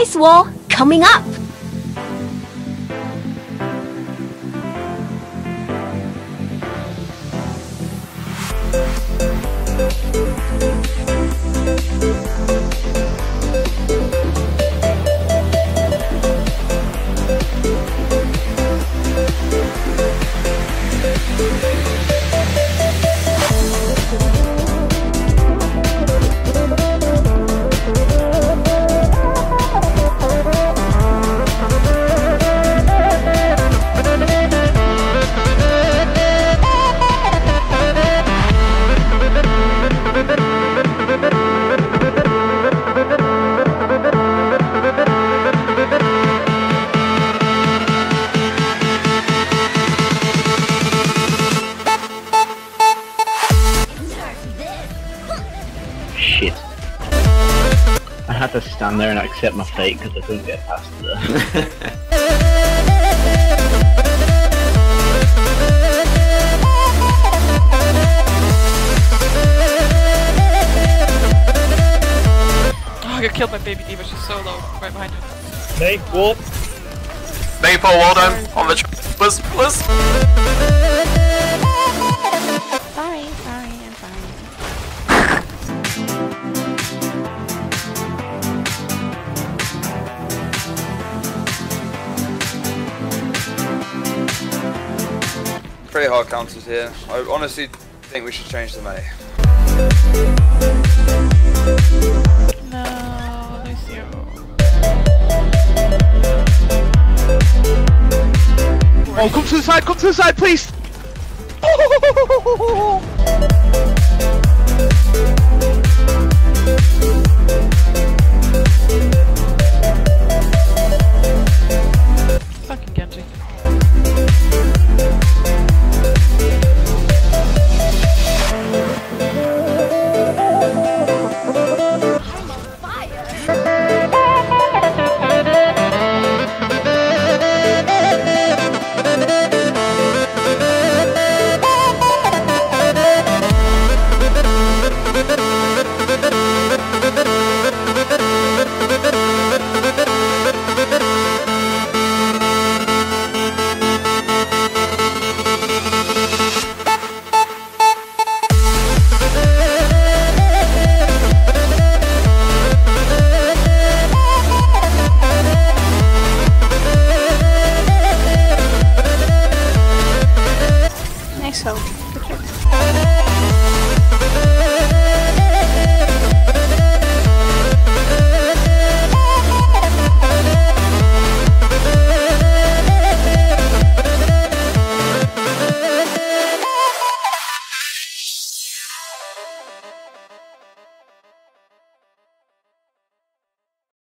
Ice Wall coming up. Shit. I had to stand there and accept my fate because I couldn't get past the... Oh, I got killed by Baby D.Va. She's so low, right behind you. Nate, Wolf. Maple, well done. On the tr- Bliss, Pretty hard counters here. I honestly think we should change the Mei. No, Lucio. Oh, come to the side, come to the side, please! so.